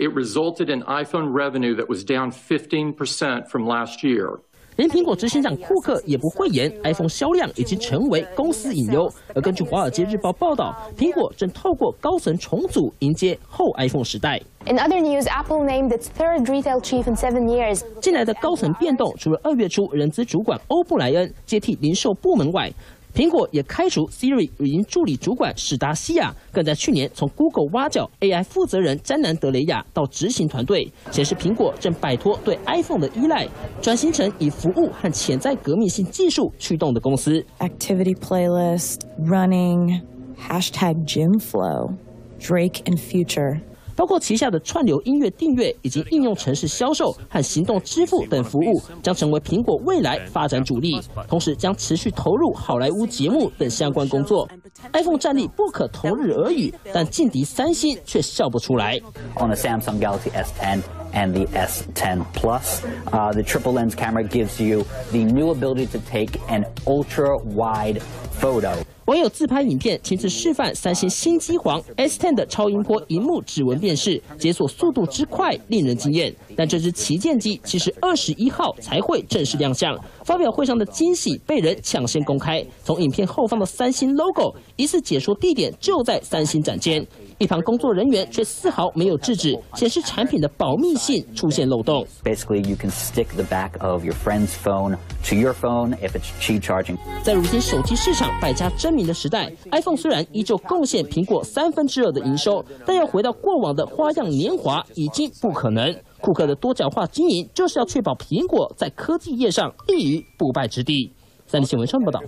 it resulted in iPhone revenue that was down 15% from last year. 连苹果执行长库克也不讳言，iPhone 销量已经成为公司隐忧。而根据《华尔街日报》报道，苹果正透过高层重组迎接后 iPhone 时代。In other news, Apple named its third retail chief in seven years. 近来的高层变动，除了二月初人资主管欧布莱恩接替零售部门外，苹果也开除 Siri 语音助理主管史达西亚，更在去年从 Google 挖角 AI 负责人詹南德雷亚到执行团队，显示苹果正摆脱对 iPhone 的依赖，转型成以服务和潜在革命性技术驱动的公司。Activity playlist, running, hashtag gym flow, Drake and Future. 包括旗下的串流音乐订阅以及应用城市销售和行动支付等服务，将成为苹果未来发展主力。同时，将持续投入好莱坞节目等相关工作。iPhone 战力不可同日而语，但劲敌三星却笑不出来。On the Samsung Galaxy S10 and the S10 Plus, uh, the triple lens camera gives you the new ability to take an ultra wide photo. 网友自拍影片，亲自示范三星新机皇 S10 的超音波荧幕指纹辨识，解锁速度之快，令人惊艳。但这支旗舰机其实二十一号才会正式亮相，发表会上的惊喜被人抢先公开。从影片后方的三星 logo，疑似解说地点就在三星展间。一旁工作人员却丝毫没有制止，显示产品的保密性出现漏洞。Basically, you can stick the back of your friend's phone to your phone if it's Qi charging. 在如今手机市场百家争鸣的时代，iPhone 虽然依旧贡献苹果三分之二的营收，但要回到过往的花样年华已经不可能。库克的多角化经营就是要确保苹果在科技业上立于不败之地。三立新闻上报道。